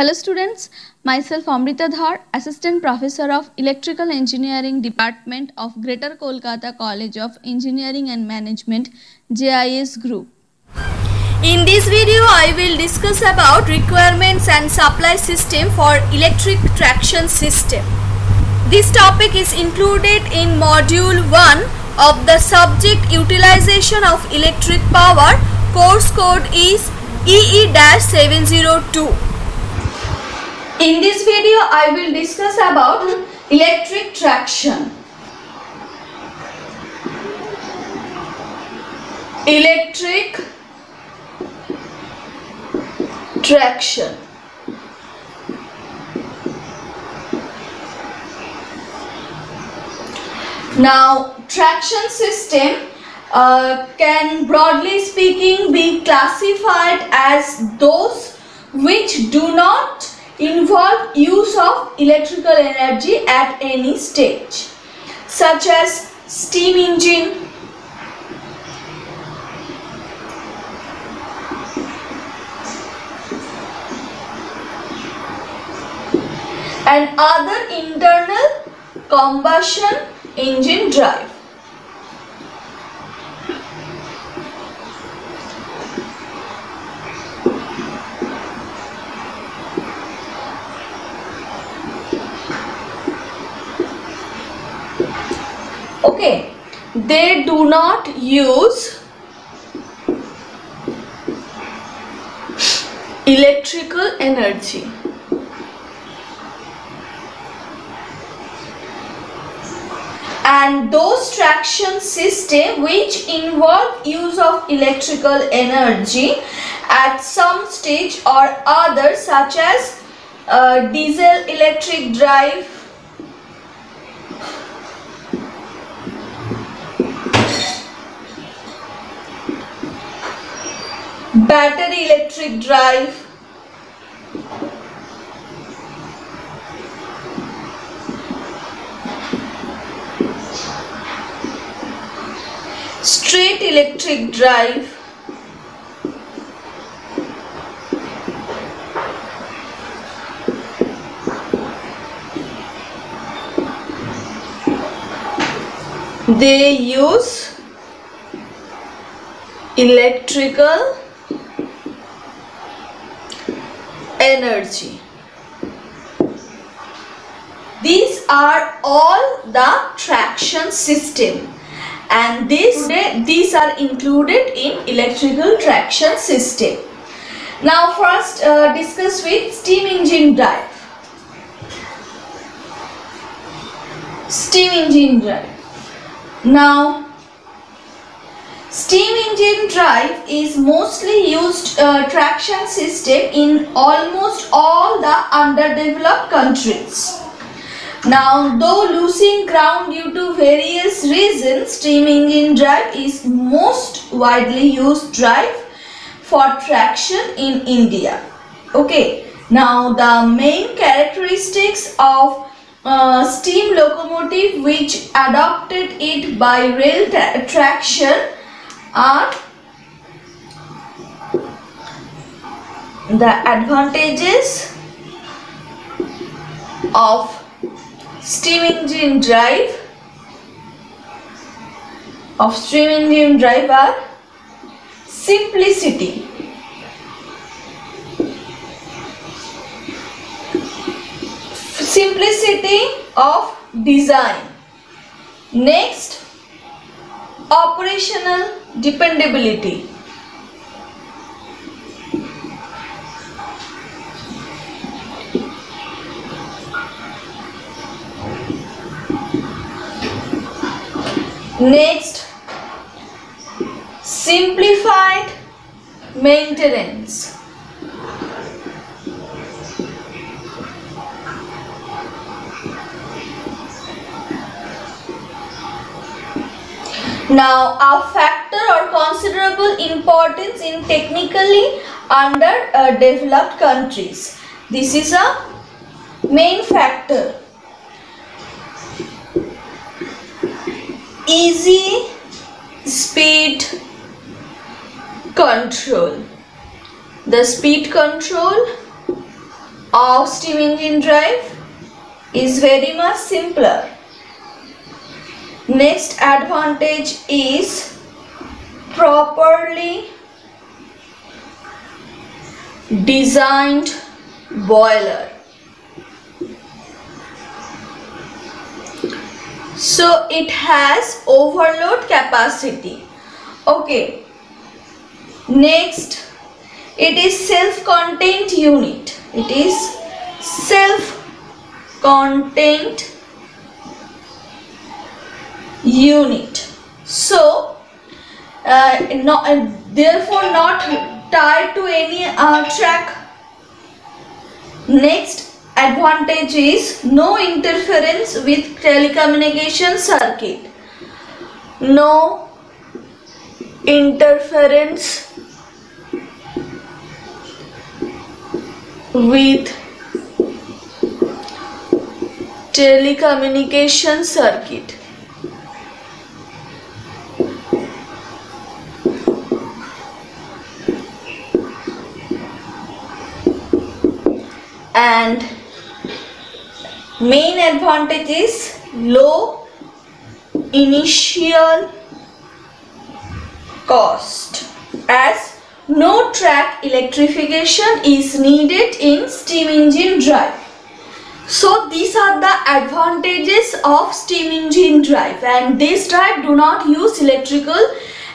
Hello students, myself Amrita Dhar, Assistant Professor of Electrical Engineering Department of Greater Kolkata College of Engineering and Management, JIS Group. In this video, I will discuss about requirements and supply system for electric traction system. This topic is included in module 1 of the subject utilization of electric power. Course code is EE-702. In this video, I will discuss about electric traction. Electric traction. Now, traction system uh, can broadly speaking be classified as those which do not involve use of electrical energy at any stage such as steam engine, and other internal combustion engine drive. Okay, they do not use electrical energy. and those traction system which involve use of electrical energy at some stage or other such as uh, diesel electric drive battery electric drive. Straight electric drive. They use electrical energy. These are all the traction system. And this these are included in electrical traction system. Now first uh, discuss with steam engine drive. Steam engine drive. Now steam engine drive is mostly used uh, traction system in almost all the underdeveloped countries now, though losing ground due to various reasons, steam engine drive is most widely used drive for traction in India. Okay, now the main characteristics of uh, steam locomotive which adopted it by rail tra traction are the advantages of steam engine drive of steam engine drive are simplicity. Simplicity of design. Next operational dependability Next, simplified maintenance. Now, a factor or considerable importance in technically underdeveloped uh, countries. This is a main factor. easy speed control the speed control of steam engine drive is very much simpler. Next advantage is properly designed boiler. So it has overload capacity. Okay. Next, it is self-contained unit. It is self-contained unit. So, uh, not, uh, therefore not tied to any uh, track. Next advantage is no interference with telecommunication circuit. No interference with telecommunication circuit. And main advantage is low initial cost as no track electrification is needed in steam engine drive. So these are the advantages of steam engine drive and this drive do not use electrical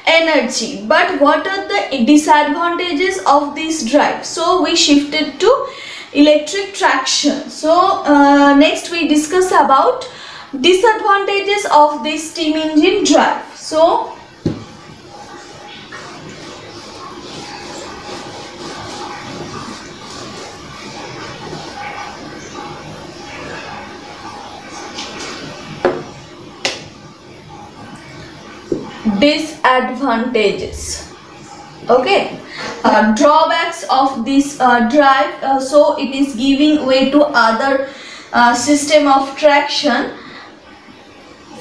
energy. But what are the disadvantages of this drive? So we shifted to electric traction. So uh, next we discuss about disadvantages of this steam engine drive. So disadvantages okay. Uh, drawbacks of this uh, drive. Uh, so it is giving way to other uh, system of traction.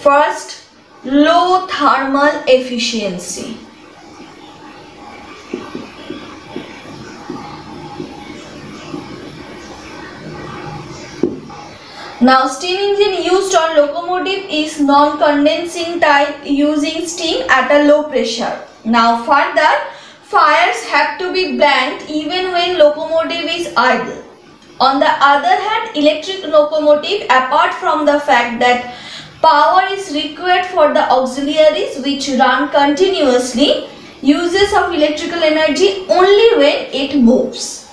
First low thermal efficiency. Now steam engine used on locomotive is non-condensing type using steam at a low pressure. Now further fires have to be blanked even when locomotive is idle. On the other hand electric locomotive apart from the fact that power is required for the auxiliaries which run continuously uses of electrical energy only when it moves.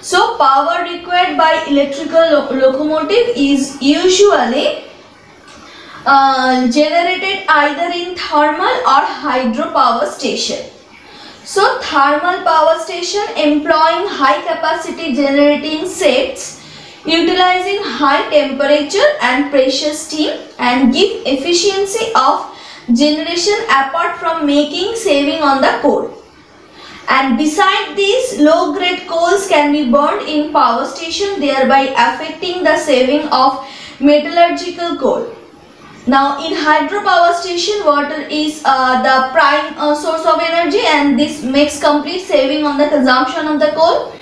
So power required by electrical lo locomotive is usually uh, generated either in thermal or hydropower station. So thermal power station employing high capacity generating sets utilizing high temperature and pressure steam and give efficiency of generation apart from making saving on the coal and beside these low grade coals can be burned in power station thereby affecting the saving of metallurgical coal. Now in hydropower station water is uh, the prime uh, source of energy and this makes complete saving on the consumption of the coal.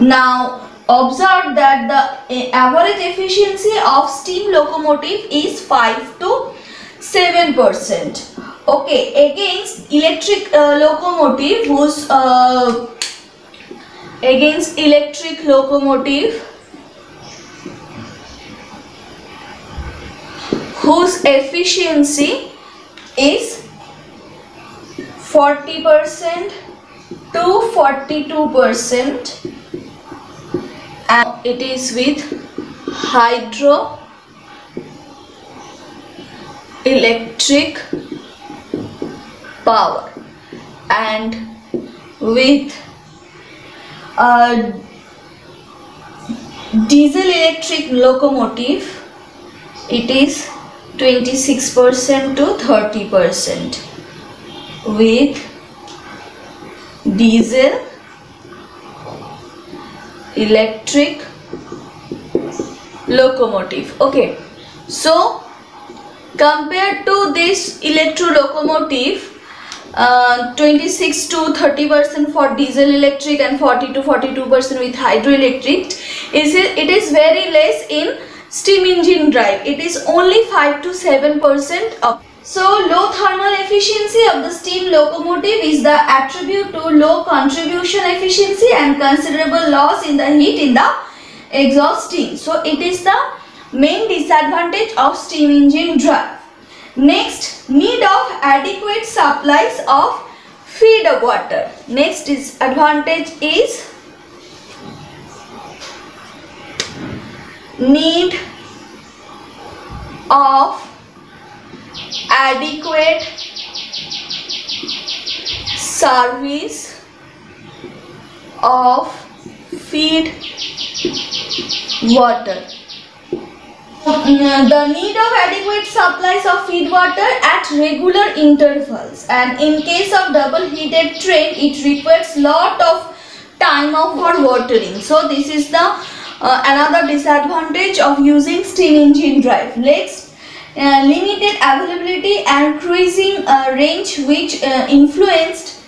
Now observe that the uh, average efficiency of steam locomotive is 5 to 7 percent okay against electric uh, locomotive whose uh, against electric locomotive whose efficiency is 40 percent to 42 percent. And it is with hydro electric power. And with a diesel electric locomotive it is 26% to 30% with diesel electric locomotive. Okay. So compared to this electro locomotive uh, 26 to 30 percent for diesel electric and 40 to 42 percent with hydroelectric is it, it is very less in steam engine drive. It is only 5 to 7% of so low thermal efficiency of the steam locomotive is the attribute to low contribution efficiency and considerable loss in the heat in the exhaust steam. So it is the main disadvantage of steam engine drive. Next, need of adequate supplies of feed water. Next disadvantage is need of adequate service of feed water. The need of adequate supplies of feed water at regular intervals and in case of double heated train it requires lot of time for watering. So this is the uh, another disadvantage of using steam engine drive. Next uh, limited availability and cruising uh, range which uh, influenced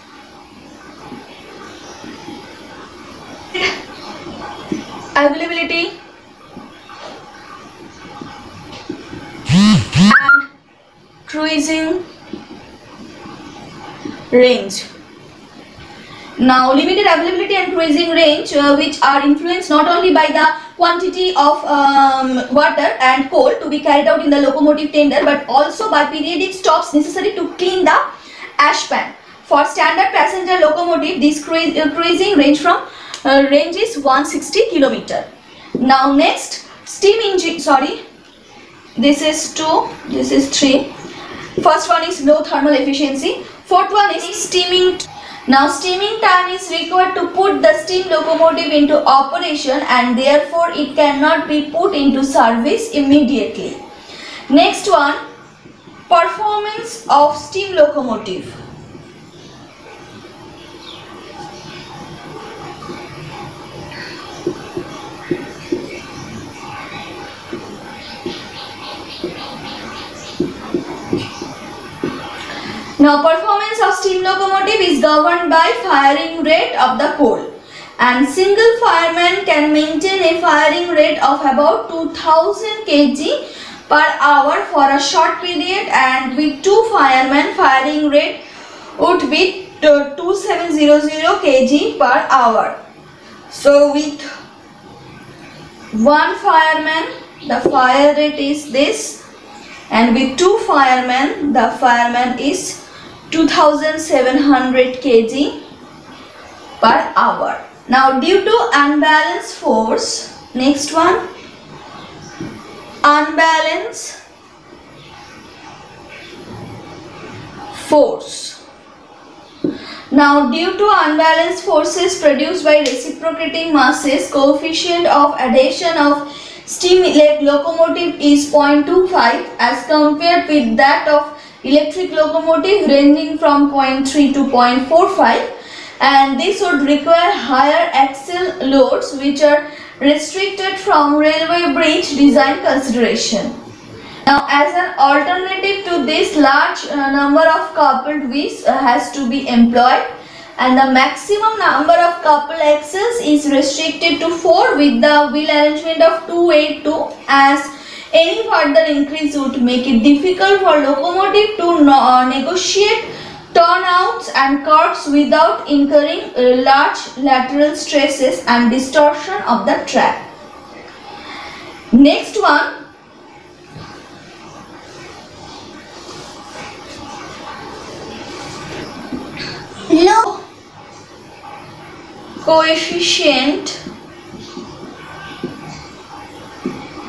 availability and cruising range now limited availability and cruising range uh, which are influenced not only by the quantity of um, water and coal to be carried out in the locomotive tender but also by periodic stops necessary to clean the ash pan. For standard passenger locomotive this uh, cruising range from uh, range is 160 kilometer. Now next steam engine sorry this is 2 this is 3 first one is low thermal efficiency fourth one is steaming now steaming time is required to put the steam locomotive into operation and therefore it cannot be put into service immediately. Next one, performance of steam locomotive. Now performance of steam locomotive is governed by firing rate of the coal. And single fireman can maintain a firing rate of about 2000 kg per hour for a short period. And with two firemen firing rate would be uh, 2700 kg per hour. So with one fireman the fire rate is this. And with two firemen the fireman is 2700 kg per hour. Now due to unbalanced force, next one, unbalanced force. Now due to unbalanced forces produced by reciprocating masses, coefficient of adhesion of steam locomotive is 0.25 as compared with that of electric locomotive ranging from 0.3 to 0.45 and this would require higher axle loads which are restricted from railway bridge design consideration. Now as an alternative to this large uh, number of coupled wheels uh, has to be employed and the maximum number of coupled axles is restricted to 4 with the wheel arrangement of 282 as any further increase would make it difficult for locomotive to uh, negotiate turnouts and curves without incurring uh, large lateral stresses and distortion of the track. Next one low coefficient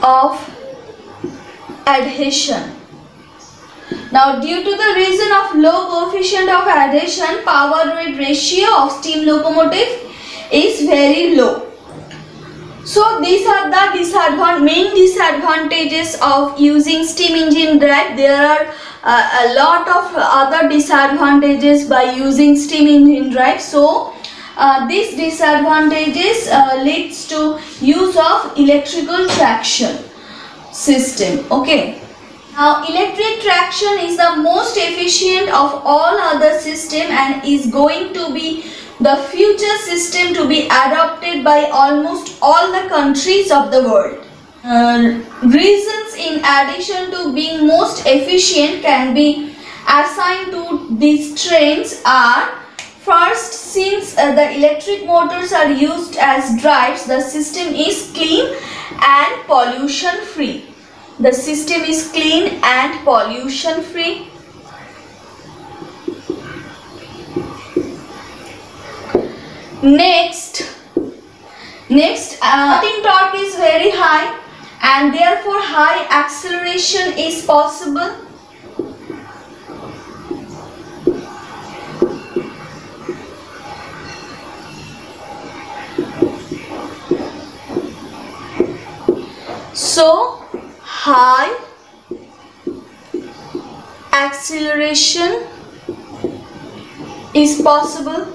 of adhesion. Now due to the reason of low coefficient of adhesion, power weight ratio of steam locomotive is very low. So these are the disadvant main disadvantages of using steam engine drive. There are uh, a lot of other disadvantages by using steam engine drive. So uh, these disadvantages uh, leads to use of electrical traction system okay now electric traction is the most efficient of all other system and is going to be the future system to be adopted by almost all the countries of the world. Uh, reasons in addition to being most efficient can be assigned to these trains are first since uh, the electric motors are used as drives the system is clean and pollution free the system is clean and pollution free next. Next uh, torque is very high and therefore high acceleration is possible so high acceleration is possible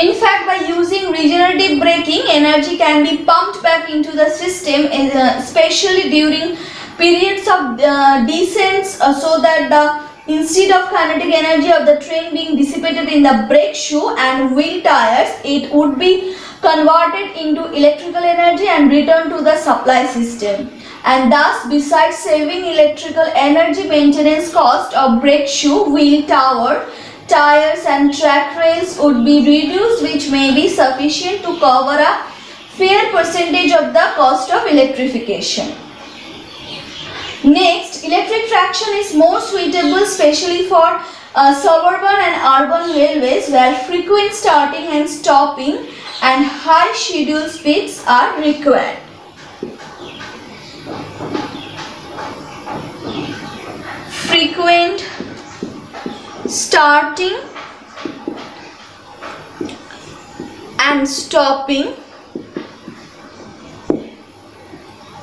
In fact, by using regenerative braking, energy can be pumped back into the system, uh, especially during periods of uh, descents, uh, so that the instead of kinetic energy of the train being dissipated in the brake shoe and wheel tires, it would be converted into electrical energy and returned to the supply system. And thus, besides saving electrical energy maintenance cost of brake shoe, wheel tower, tires and track rails would be reduced which may be sufficient to cover a fair percentage of the cost of electrification. Next, electric traction is more suitable especially for uh, suburban and urban railways where frequent starting and stopping and high schedule speeds are required. Frequent starting and stopping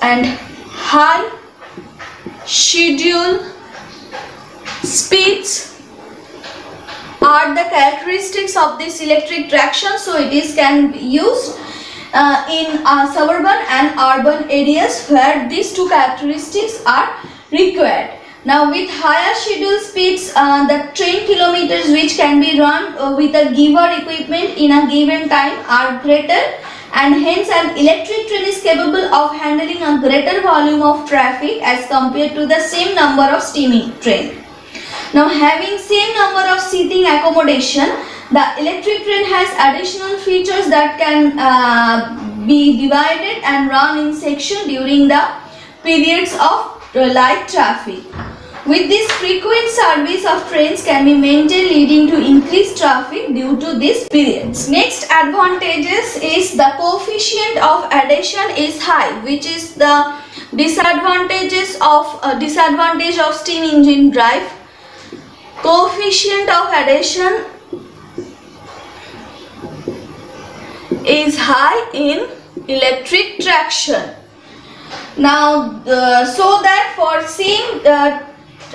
and high schedule speeds are the characteristics of this electric traction so it is can be used uh, in uh, suburban and urban areas where these two characteristics are required now with higher schedule speeds, uh, the train kilometers which can be run uh, with a given equipment in a given time are greater and hence an electric train is capable of handling a greater volume of traffic as compared to the same number of steaming train. Now having same number of seating accommodation, the electric train has additional features that can uh, be divided and run in section during the periods of light traffic. With this frequent service of trains can be maintained leading to increased traffic due to these periods. Next advantages is the coefficient of adhesion is high which is the disadvantages of uh, disadvantage of steam engine drive. Coefficient of adhesion is high in electric traction. Now, uh, so that for same uh,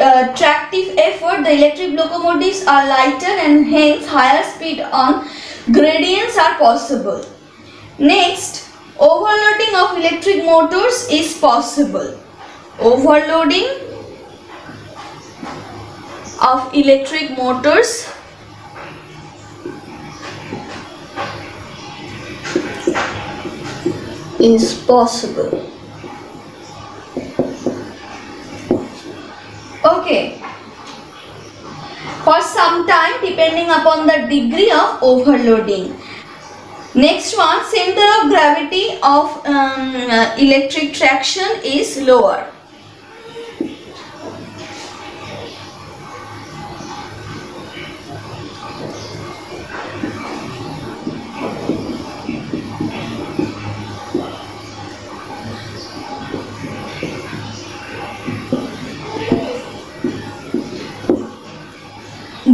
uh, tractive effort, the electric locomotives are lighter and hence higher speed on gradients are possible. Next, overloading of electric motors is possible. Overloading of electric motors is possible. Okay. For some time depending upon the degree of overloading. Next one, center of gravity of um, electric traction is lower.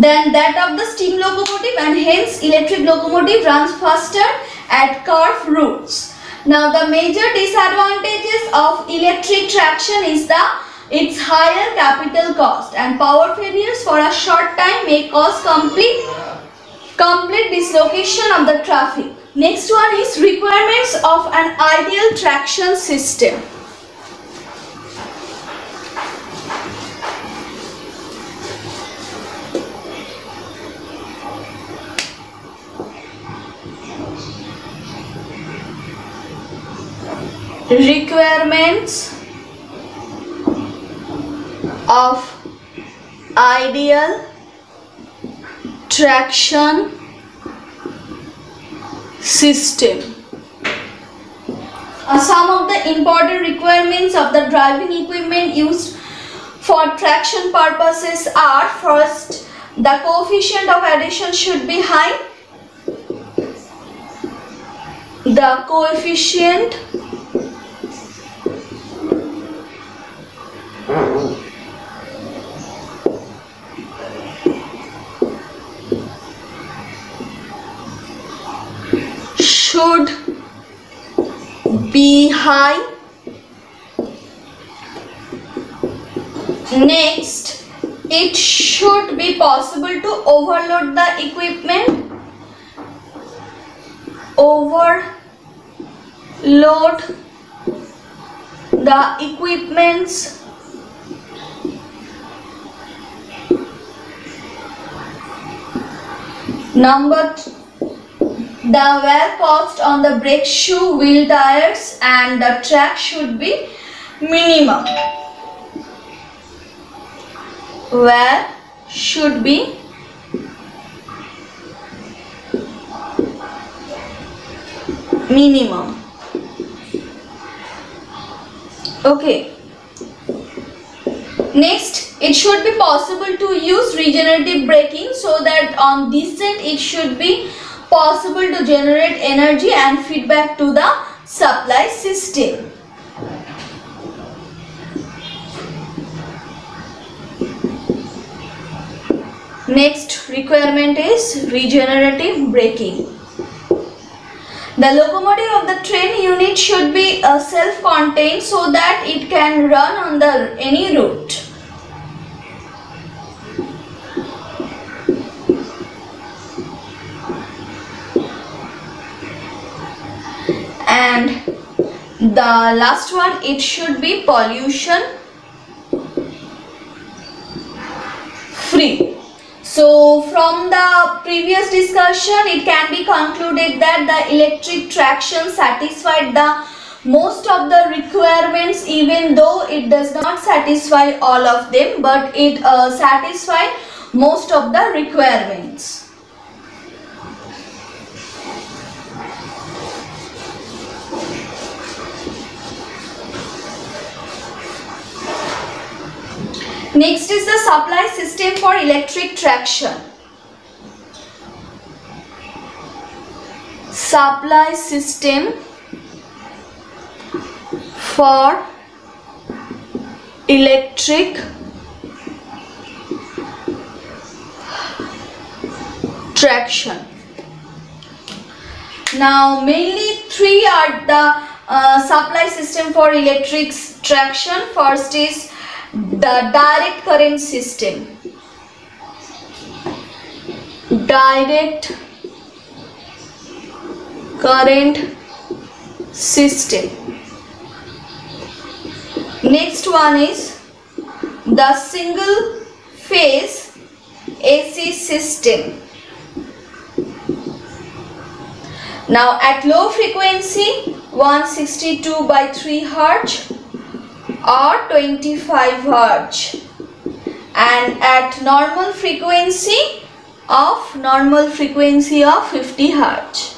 Than that of the steam locomotive and hence electric locomotive runs faster at curved routes. Now the major disadvantages of electric traction is the its higher capital cost and power failures for a short time may cause complete complete dislocation of the traffic. Next one is requirements of an ideal traction system. Requirements of ideal traction system. Uh, some of the important requirements of the driving equipment used for traction purposes are first the coefficient of adhesion should be high. The coefficient should be high. Next it should be possible to overload the equipment. Overload the equipments. Number the wear cost on the brake shoe wheel tires and the track should be minimum. Wear should be minimum. Okay. Next it should be possible to use regenerative braking so that on descent it should be possible to generate energy and feedback to the supply system Next requirement is regenerative braking. The locomotive of the train unit should be uh, self-contained so that it can run on the any route. The last one, it should be pollution free. So from the previous discussion it can be concluded that the electric traction satisfied the most of the requirements even though it does not satisfy all of them but it uh, satisfy most of the requirements. Next is the supply system for electric traction. Supply system for electric traction. Now mainly three are the uh, supply system for electric traction. First is the direct current system. Direct current system. Next one is the single phase AC system. Now at low frequency 162 by 3 hertz or 25 hertz. And at normal frequency of normal frequency of 50 hertz.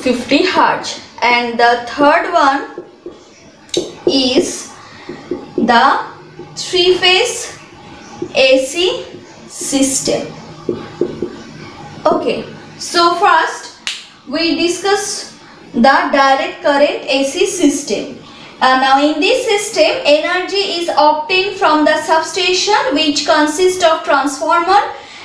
50 hertz. And the third one is the three phase AC system. Okay. So first we discuss the direct current AC system. Uh, now in this system energy is obtained from the substation which consists of transformer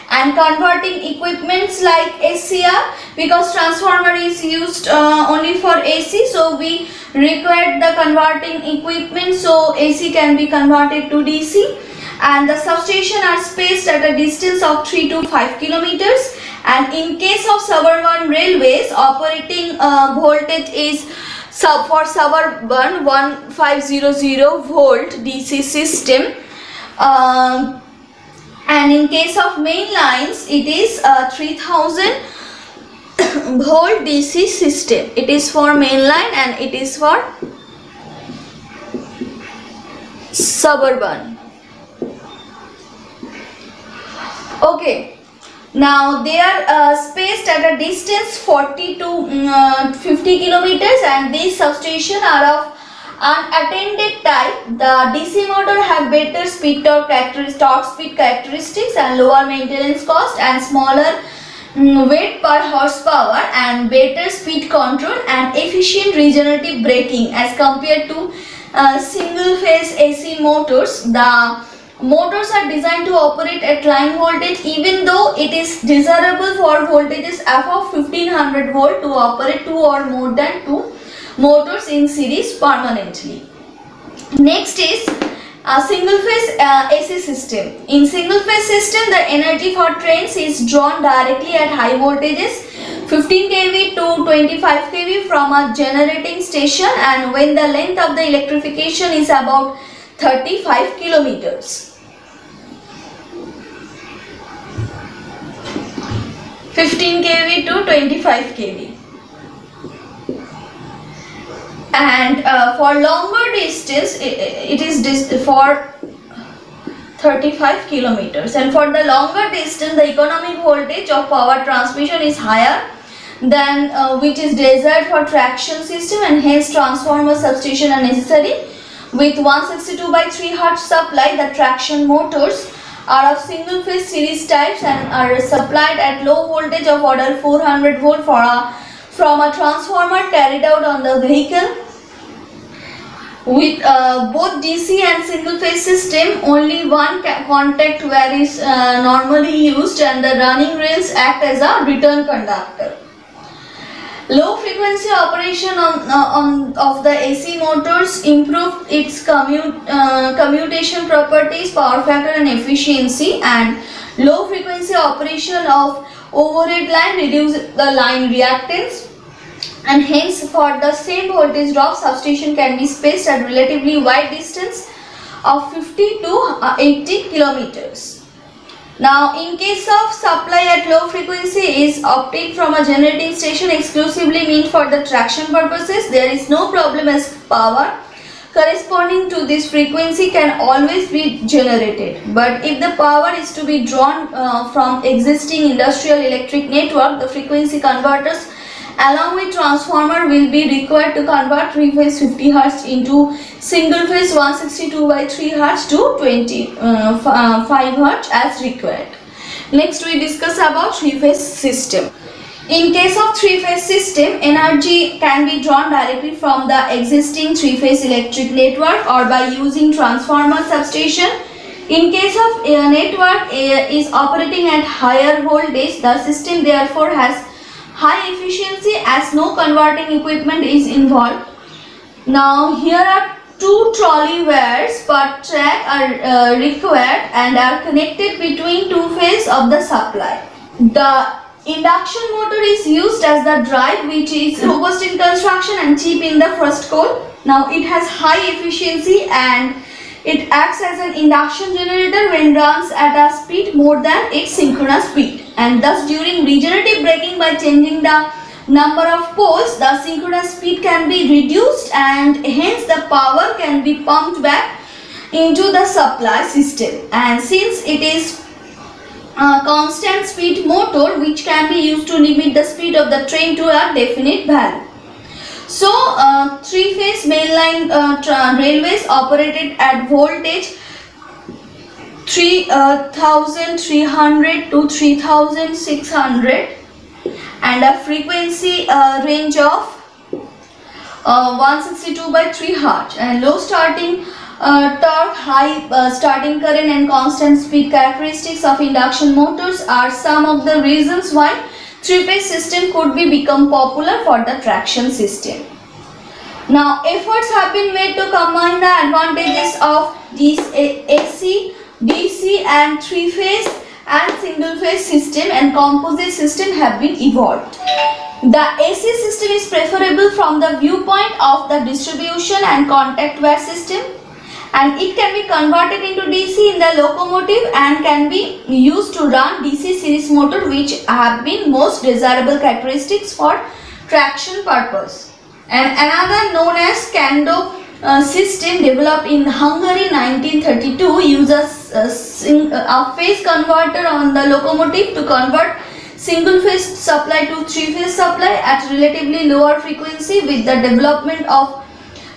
and converting equipments like SCR because transformer is used uh, only for AC so we require the converting equipment so AC can be converted to DC and the substation are spaced at a distance of 3 to 5 kilometers and in case of suburban railways operating uh, voltage is sub for suburban 1500 volt DC system um, and in case of main lines it is uh, 3000 volt DC system. It is for mainline and it is for suburban. Okay. Now they are uh, spaced at a distance 40 to mm, uh, 50 kilometers and these substation are of unattended type. The DC motor have better speed torque, characteris- torque speed characteristics and lower maintenance cost and smaller mm, weight per horsepower and better speed control and efficient regenerative braking as compared to uh, single phase AC motors. The Motors are designed to operate at line voltage even though it is desirable for voltages above 1500 volt to operate two or more than two motors in series permanently. Next is a single phase uh, AC system. In single phase system the energy for trains is drawn directly at high voltages 15 kV to 25 kV from a generating station and when the length of the electrification is about 35 kilometers. 15 kV to 25 kV. And uh, for longer distance, i- i- it is for 35 kilometers. And for the longer distance, the economic voltage of power transmission is higher than uh, which is desired for traction system and hence transformer substation are necessary. With 162 by 3 hertz supply, the traction motors are of single phase series types and are supplied at low voltage of order 400 volt for a, from a transformer carried out on the vehicle. With uh, both DC and single phase system, only one contact is uh, normally used and the running rails act as a return conductor. Low frequency operation on, uh, on of the AC motors improved its commute, uh, commutation properties, power factor and efficiency and low frequency operation of overhead line reduce the line reactance and hence for the same voltage drop substation can be spaced at relatively wide distance of 50 to uh, 80 kilometers. Now, in case of supply at low frequency is obtained from a generating station exclusively meant for the traction purposes, there is no problem as power corresponding to this frequency can always be generated. But if the power is to be drawn uh, from existing industrial electric network, the frequency converters along with transformer will be required to convert 3 phase 50 Hz into single phase 162 by 3 Hz to 20 uh, uh, 5 Hz as required. Next we discuss about 3 phase system. In case of 3 phase system, energy can be drawn directly from the existing 3 phase electric network or by using transformer substation. In case of a network uh, is operating at higher voltage, the system therefore has high efficiency as no converting equipment is involved. Now here are two trolley wires per track are uh, required and are connected between two phases of the supply. The induction motor is used as the drive which is robust in construction and cheap in the first coal. Now it has high efficiency and it acts as an induction generator when runs at a speed more than its synchronous speed and thus during regenerative braking by changing the number of poles the synchronous speed can be reduced and hence the power can be pumped back into the supply system and since it is a constant speed motor which can be used to limit the speed of the train to a definite value. So, uh, three-phase mainline uh, railways operated at voltage 3300 to 3600 and a frequency uh, range of uh, 162 by 3 hertz. And low starting uh, torque, high uh, starting current and constant speed characteristics of induction motors are some of the reasons why three-phase system could be become popular for the traction system. Now efforts have been made to combine the advantages of these AC, DC and three-phase and single-phase system and composite system have been evolved. The AC system is preferable from the viewpoint of the distribution and contact wire system and it can be converted into DC in the locomotive and can be used to run DC series motor which have been most desirable characteristics for traction purpose. And another known as Kando uh, system developed in Hungary 1932 uses a, a phase converter on the locomotive to convert single phase supply to three phase supply at relatively lower frequency with the development of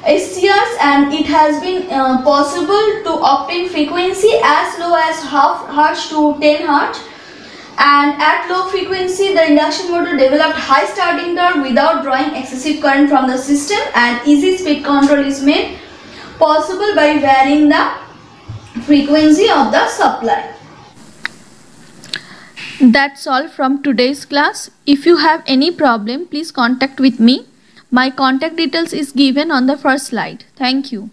SCRs and it has been uh, possible to obtain frequency as low as half hertz to 10 hertz and at low frequency the induction motor developed high starting torque without drawing excessive current from the system and easy speed control is made possible by varying the frequency of the supply. That's all from today's class. If you have any problem, please contact with me. My contact details is given on the first slide. Thank you.